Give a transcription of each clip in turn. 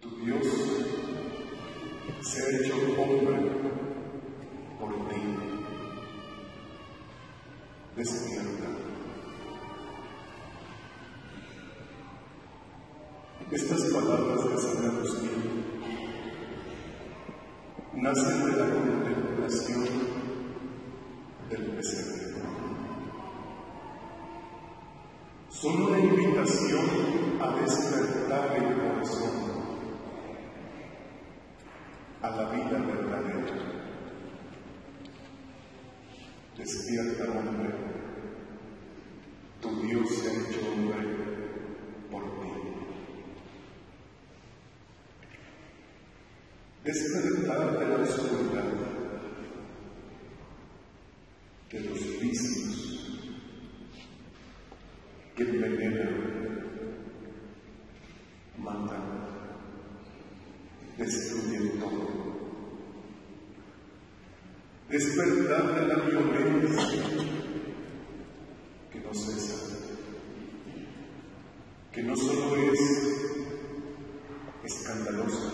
Tu Dios se ha hecho hombre por ti. Despierta. Estas palabras de San Agustín nacen de la contemplación del pesebre. Son una invitación a despertar el corazón a la vida verdadera. Despierta, hombre, tu Dios se ha hecho hombre por ti. Despertar de la oscuridad, de los vicios que envenenan, matan, destruyen todo. Despertar de la violencia que no cesa, que no solo es escandalosa,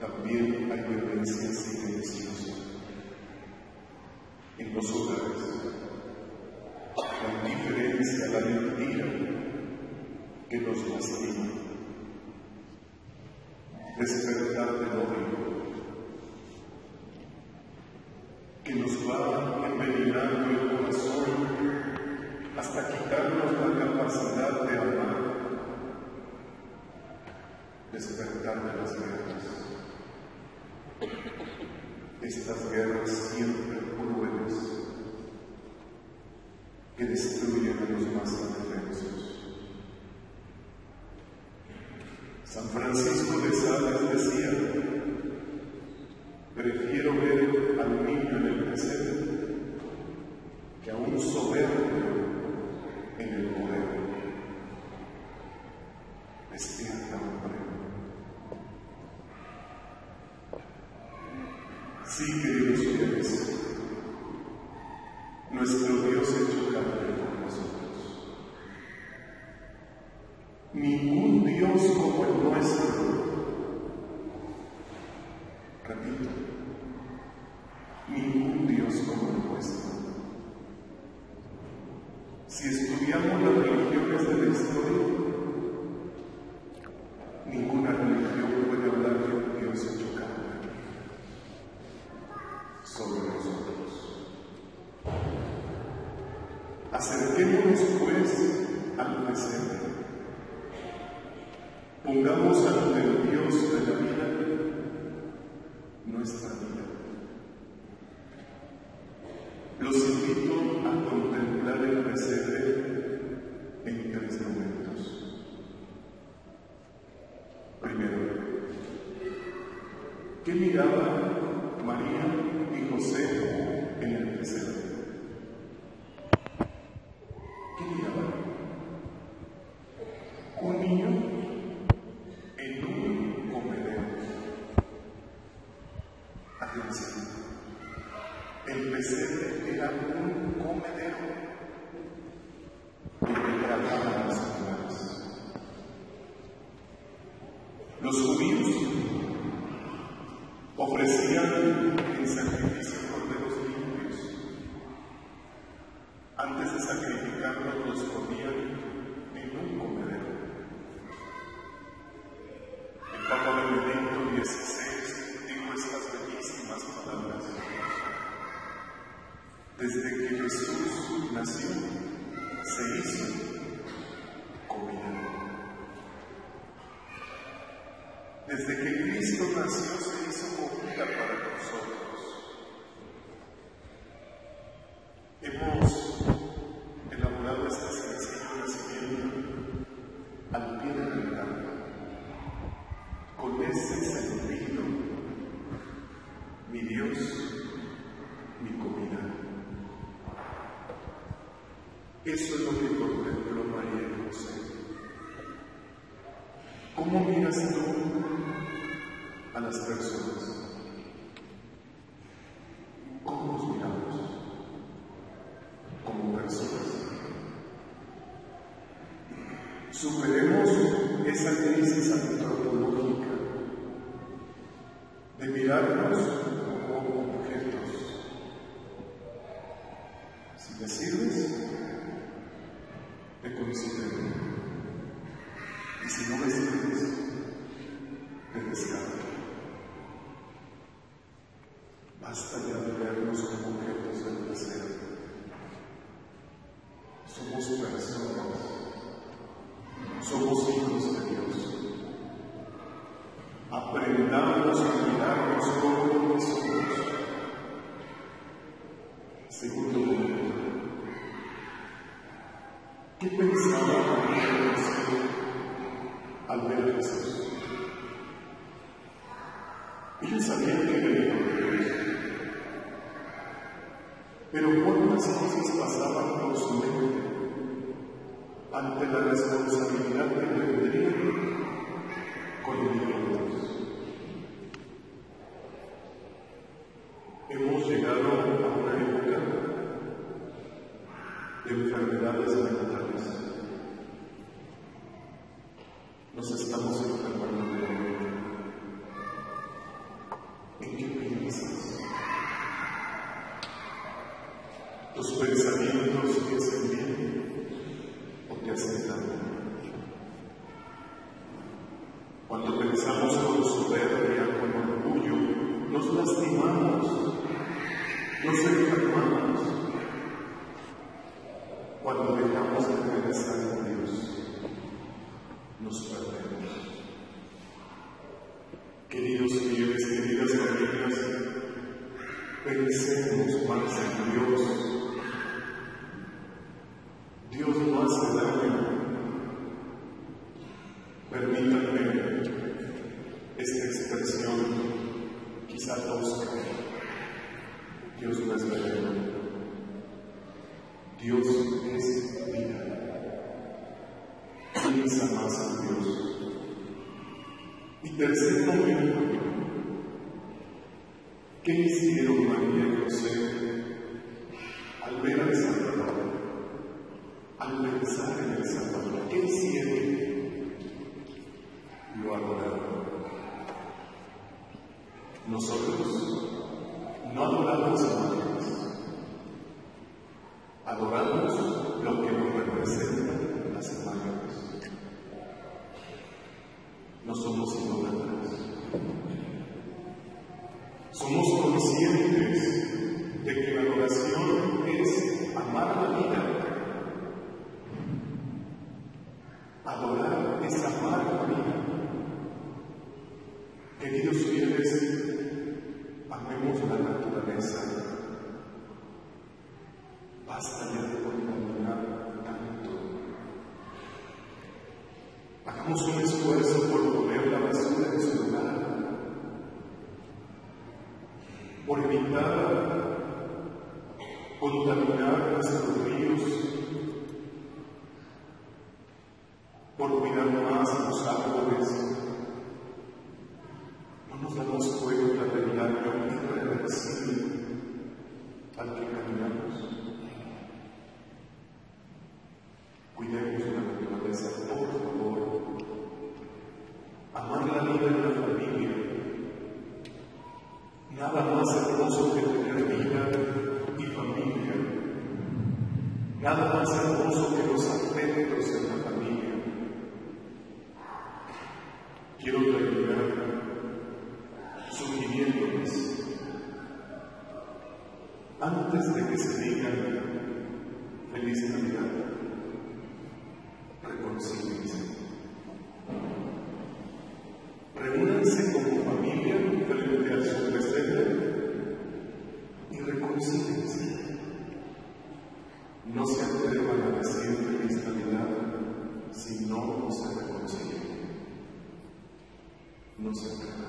también hay violencia silenciosa en los hogares, la indiferencia, la mentira que nos lastima, despertar del odio que nos va envenenando el corazón hasta quitarnos la capacidad de amar, despertar de las guerras. Estas guerras siempre crueles que destruyen a los más indefensos. San Francisco de Sales decía, prefiero ver al niño en el presente un soberbio en el poder. Despierta, hombre. Sí, queridos fieles, nuestro Dios hecho carne por nosotros. Ningún Dios como el nuestro. Repito, ningún Dios como el nuestro. Si estudiamos las religiones de la historia, ninguna religión puede hablar de un Dios hecho carne. Solo nosotros. Acerquémonos pues al presente. Pongamos ante el Dios de la vida nuestra vida. Los invito a contemplar el presente en tres momentos. Primero, ¿qué miraba María y José en el presente? El pesebre era un comedero. Donde trataban Eso es lo que contempló María y José. ¿Cómo miras tú a las personas? ¿Cómo nos miramos? Como personas. Superemos esa crisis antropológica de mirarnos ¿Qué pensaba al ver a Jesús? Ellos sabían que hijo de Dios. Pero cuántas cosas pasaban por su mente ante la responsabilidad que tendría con el Hijo de Dios. Hemos llegado a época de enfermedades mentales. Nos estamos enfermando de mente. ¿En qué piensas? ¿Tus pensamientos te hacen bien o te hacen daño? Cuando pensamos con soberbia, con orgullo, nos lastimamos, nos enfermamos. Cuando dejamos de pensar en Dios, nos perdemos. Queridos fieles, queridas familias, pensemos más en Dios. Dios no hace daño. Permítanme esta expresión quizá tosca. Dios no es veneno. Dios vida. Piensa más en Dios. Y tercer momento, ¿qué hicieron María y José al ver al Salvador? Al pensar en el Salvador, ¿qué hicieron? Lo adoraron. Nosotros no adoramos imágenes, adoramos conscientes de que la adoración es amar la vida. Adorar es amar la vida. Queridos fieles, amemos la naturaleza. Basta ya de contaminar tanto. Hagamos un esfuerzo por poner la basura en su lugar, por evitar contaminar nuestros ríos, Quiero terminar sugiriéndoles, antes de que se digan feliz Navidad, reconcíliense. Reúnanse como familia frente a su presente y reconcíliense. No se atrevan a decir feliz Navidad si no, no se reconcilian. Atrevan.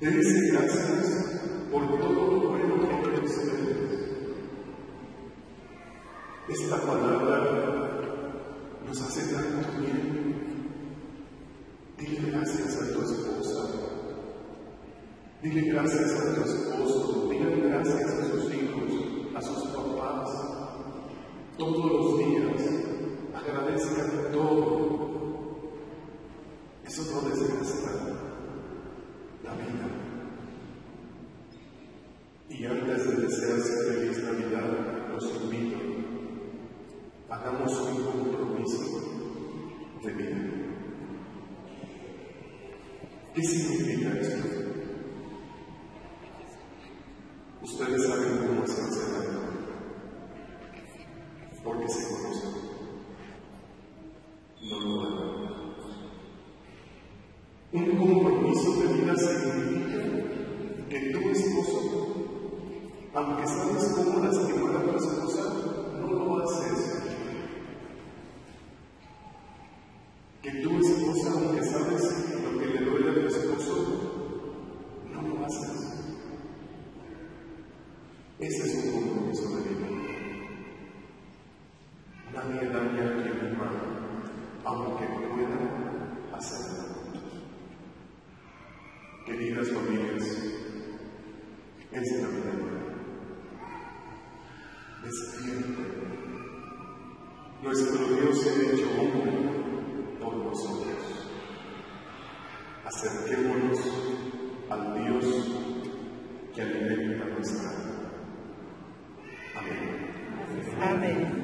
Dense gracias por todo lo bueno que hay ustedes. Esta palabra nos hace tanto bien. Dile gracias a tu esposa. Dile gracias a tu esposo. Dile gracias a sus hijos, a sus papás. Todos los días desaparezca todo. Eso no desgasta la vida. Y antes de desearse feliz Navidad, los invito, hagamos un compromiso de vida. ¿Qué significa esto? Que tu esposa, aunque sabes lo que le duele a tu esposo, no lo haces. Ese es un compromiso de vida. Nadie daña a quien ama, aunque pueda hacerlo. Queridas familias, es Navidad. Despierten. Nuestro Dios se ha hecho hombre nosotros. Acerquémonos al Dios que alimenta nuestra alma. Amén. Amén.